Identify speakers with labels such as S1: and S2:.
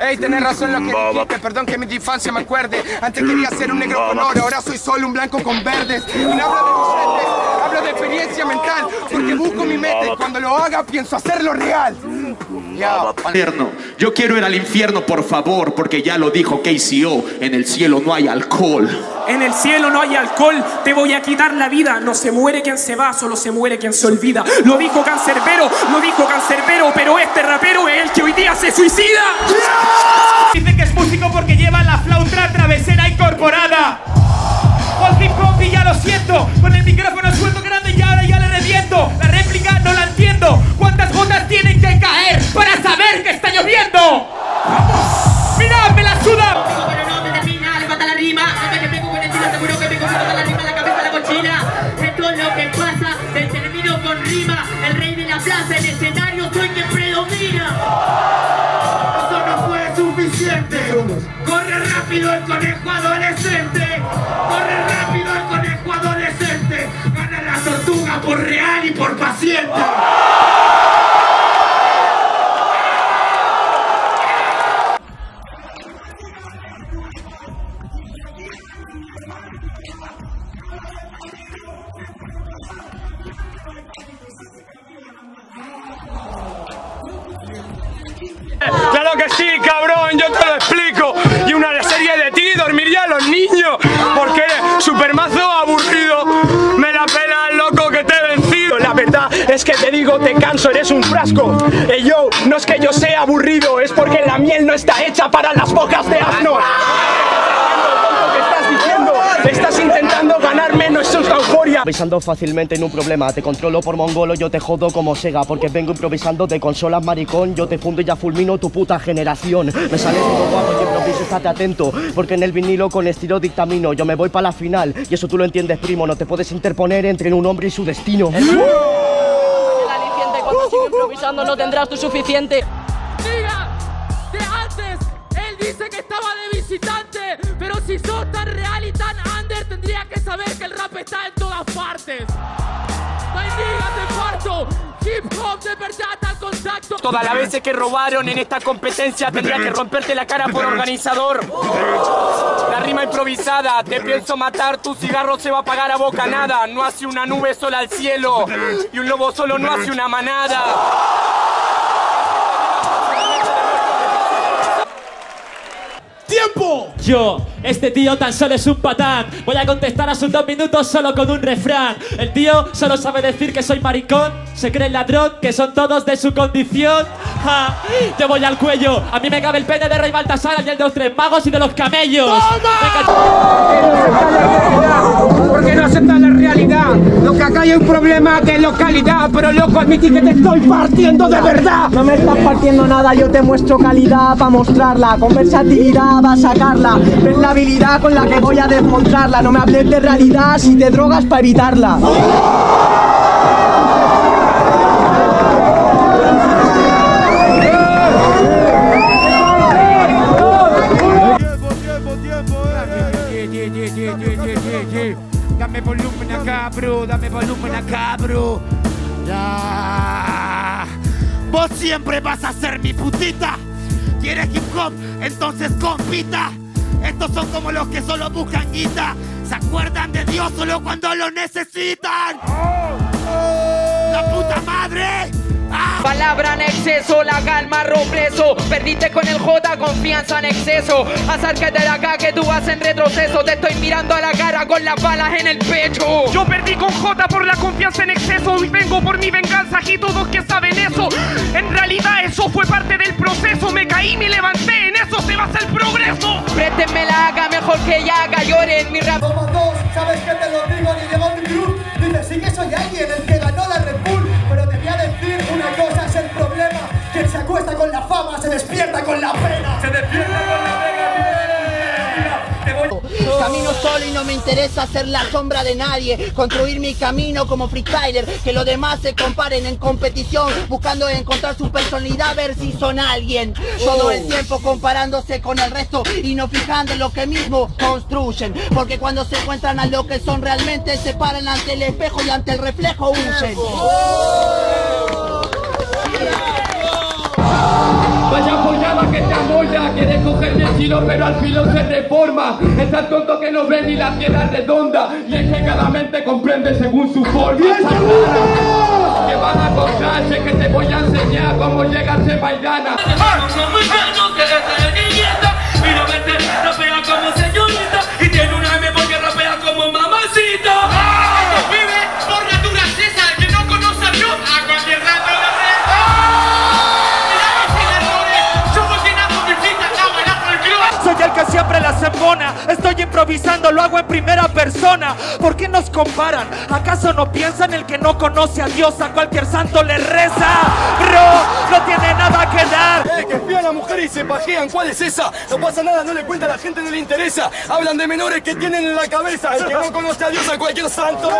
S1: Ey, tenés razón lo que dijiste, perdón que mi infancia me acuerde. Antes quería ser un negro con oro, ahora soy solo un blanco con verdes. Y no hablo de billetes, experiencia mental, porque busco mi meta y cuando lo haga pienso hacerlo real. Ya.
S2: Yo quiero ir al infierno, por favor, porque ya lo dijo KCO, en el cielo no hay alcohol.
S3: En el cielo no hay alcohol, te voy a quitar la vida. No se muere quien se va, solo se muere quien se olvida. Lo dijo Cancerbero, lo dijo Cancerbero, pero este rapero es el que hoy día se suicida.
S4: Dice que es músico porque lleva la flauta travesera incorporada. Hip hop y ya lo siento. Con el micrófono suelto ahora ya La réplica no la entiendo. ¿Cuántas gotas tienen que caer para saber que está lloviendo? ¡Mira, me la suda!
S5: Pero no me la con el tiro, seguro que me corta la rima, la cabeza, la mochila. Esto es lo que pasa, te termino con rima. El rey de la plaza, el escenario, soy quien predomina.
S4: Eso no fue suficiente. Corre rápido el conejo adolescente. Corre rápido el conejo adolescente. Tortuga por real y por paciente.
S1: Claro que sí, cabrón, yo te lo explico. Y una serie de ti dormiría a los niños. Porque eres super digo, te canso, eres un frasco. Ey yo, no es que yo sea aburrido, es porque la miel no está hecha para las bocas de asno. ¿Qué estás diciendo? Estás intentando ganarme, no es una euforia.
S6: Improvisando fácilmente en un problema, te controlo por mongolo, yo te jodo como Sega, porque vengo improvisando de consolas maricón, yo te fundo y ya fulmino tu puta generación. Me sale todo guapo y improviso, estate atento, porque en el vinilo con estilo dictamino, yo me voy para la final, y eso tú lo entiendes, primo, no te puedes interponer entre un hombre y su destino.
S7: El cuando sigo improvisando no tendrás tu suficiente.
S8: Mira, de antes, él dice que estaba de visitante, pero si sos tan real y tan under, tendría que saber que el rap está en todas partes. Bendiga, te parto, hip hop de verdad.
S3: Todas las veces que robaron en esta competencia tendría que romperte la cara por organizador. La rima improvisada, te pienso matar, tu cigarro se va a apagar a bocanada. No hace una nube sola al cielo y un lobo solo no hace una manada.
S4: ¡Tiempo!
S8: Yo, este tío tan solo es un patán. Voy a contestar a sus dos minutos solo con un refrán. El tío solo sabe decir que soy maricón, se cree el ladrón, que son todos de su condición. Ja, te voy al cuello. A mí me cabe el pene de Rey Baltasar y el de los tres magos y de los camellos.
S1: Porque no aceptas la realidad. Lo que hay un problema de localidad. Pero loco, admití que te estoy partiendo de verdad.
S6: No me estás partiendo nada, yo te muestro calidad para mostrarla, con versatilidad va a sacarla, ves la habilidad con la que voy a desmontarla, no me hables de realidad si te drogas para evitarla.
S4: Volumen acá, bro. Dame volumen acá, bro. Ya. Vos siempre vas a ser mi putita. ¿Quieres hip hop? Entonces compita. Estos son como los que solo buscan guita. Se acuerdan de Dios solo cuando lo necesitan. ¡La puta madre!
S7: Palabra en exceso, la calma preso. Perdiste con el J, confianza en exceso. Acércate de acá que tú vas en retroceso. Te estoy mirando a la cara con las balas en el pecho.
S3: Yo perdí con J por la confianza en exceso y vengo por mi venganza y todos que saben eso. En realidad eso fue parte del proceso. Me caí, me levanté, en eso se basa el progreso.
S7: Préstenme la haga mejor que ya haga lloren mi rap.
S9: Somos dos, sabes que te lo digo, ni de Bobby Cruz. Dice, sí que soy alguien, el
S10: interesa ser la sombra de nadie. Construir mi camino como freestyler. Que los demás se comparen en competición. Buscando encontrar su personalidad, ver si son alguien. Todo el tiempo comparándose con el resto. Y no fijando en lo que mismo construyen. Porque cuando se encuentran a lo que son realmente, se paran ante el espejo y ante el reflejo huyen.
S11: Que te amolla Quieres coger mi estilo pero al filo se reforma. Es tan tonto que no ve ni la tierra redonda Y es que cada mente comprende según su forma. Que van a encontrarse que te voy a enseñar cómo llegarse mañana
S4: hago en primera persona. ¿Por qué nos comparan? ¿Acaso no piensan el que no conoce a Dios a cualquier santo le reza? Bro, no tiene nada que dar.
S11: Eh, que espían a la mujer y se pajean, ¿cuál es esa? No pasa nada, no le cuenta a la gente, no le interesa Hablan de menores que tienen en la cabeza El que no conoce a Dios a cualquier santo